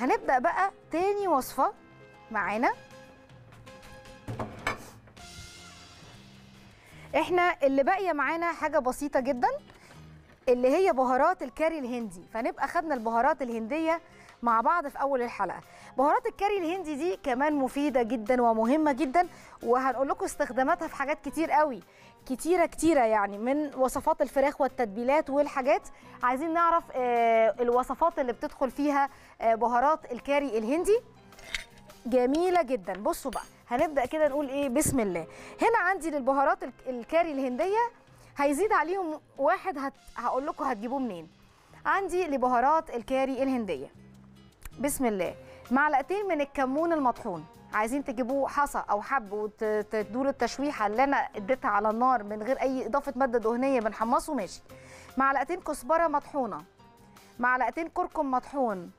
هنبدأ بقى تاني وصفة. معانا؟ إحنا اللي باقية معانا حاجة بسيطة جدا اللي هي بهارات الكاري الهندي. فنبقى خدنا البهارات الهندية مع بعض في أول الحلقة. بهارات الكاري الهندي دي كمان مفيدة جدا ومهمة جدا وهنقول لكم استخداماتها في حاجات كتير قوي. كتيرة كتيرة يعني من وصفات الفراخ والتتبيلات والحاجات. عايزين نعرف آه، الوصفات اللي بتدخل فيها آه، بهارات الكاري الهندي. جميلة جدا. بصوا بقى هنبدأ كده نقول إيه؟ بسم الله. هنا عندي للبهارات الك- الكاري الهندية. هيزيد عليهم واحد هت... هقول لكم هتجيبوه منين. عندي لبهارات الكاري الهندية. بسم الله. معلقتين من الكمون المطحون. عايزين تجيبوه حصى أو حب وتدور التشويحة اللي أنا اديتها على النار من غير أي إضافة مادة دهنية بنحمصه ماشي معلقتين كزبرة مطحونة. معلقتين كركم مطحون.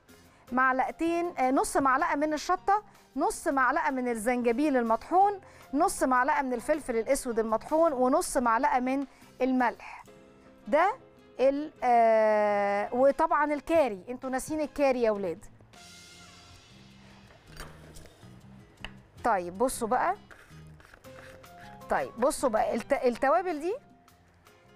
معلقتين آه، نص معلقة من الشطة نص معلقة من الزنجبيل المطحون نص معلقة من الفلفل الأسود المطحون ونص معلقة من الملح. ده آه وطبعا الكاري. أنتوا ناسين الكاري يا ولاد. طيب بصوا بقى. طيب بصوا بقى الت... التوابل دي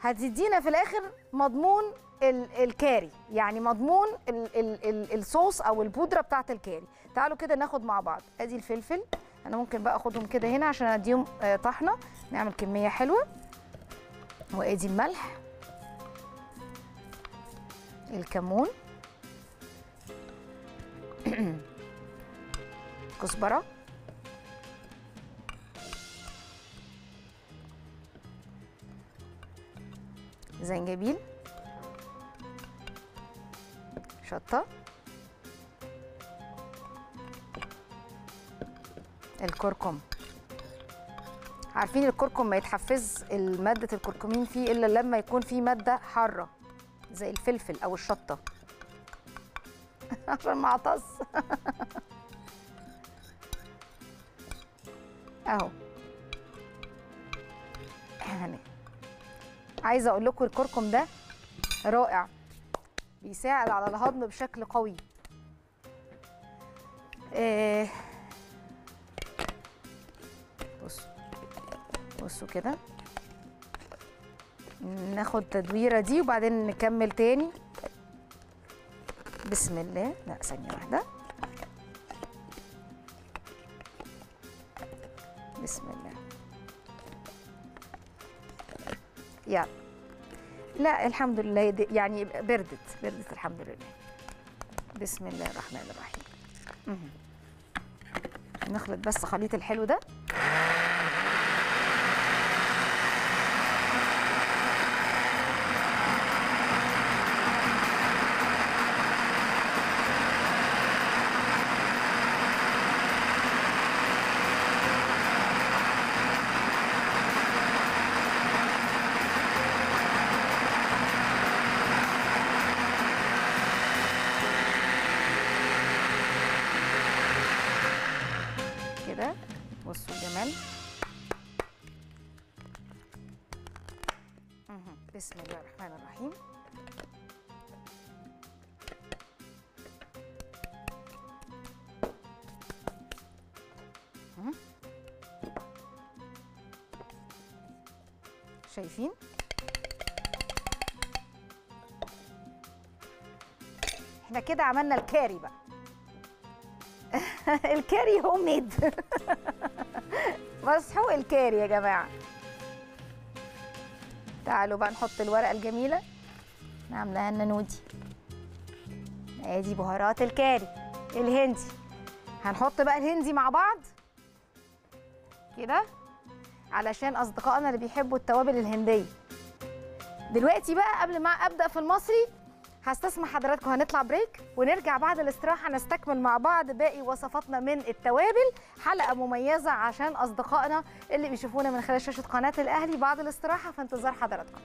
هتدينا في الآخر مضمون ال... الكاري يعني مضمون ال... ال... ال... الصوص أو البودرة بتاعت الكاري. تعالوا كده ناخد مع بعض. أدي الفلفل. أنا ممكن بقى أخدهم كده هنا عشان أديهم آه، طحنة. نعمل كمية حلوة. وأدي الملح. الكمون. كزبرة. زنجبيل شطة الكركم. عارفين الكركم ما يتحفز مادة الكركمين فيه إلا لما يكون فيه مادة حارة زي الفلفل أو الشطة. عشان ما أعطس. أهو. عايزة أقول لكم الكركم ده رائع. بيساعد على الهضم بشكل قوي. آه، بصوا بصوا كده. ناخد تدويرة دي وبعدين نكمل تاني. بسم الله. لا ثانية واحدة. بسم الله يلا. لا الحمد لله يعني بردت بردت الحمد لله. بسم الله الرحمن الرحيم. نخلط بس خليط الحلو ده. الجمال. بسم الله الرحمن الرحيم. شايفين؟ إحنا كده عملنا الكاري بقى. الكاري home made مسحوق الكاري يا جماعة. تعالوا بقى نحط الورقة الجميلة. عاملاها لنا نودي. ادي بهارات الكاري. الهندي. هنحط بقى الهندي مع بعض. كده؟ علشان أصدقائنا اللي بيحبوا التوابل الهندية. دلوقتي بقى قبل ما أبدأ في المصري هستسمح حضراتكم هنطلع بريك ونرجع بعد الاستراحة نستكمل مع بعض باقي وصفاتنا من التوابل. حلقة مميزة عشان أصدقائنا اللي بيشوفونا من خلال شاشة قناة الأهلي بعد الاستراحة في انتظار حضراتكم.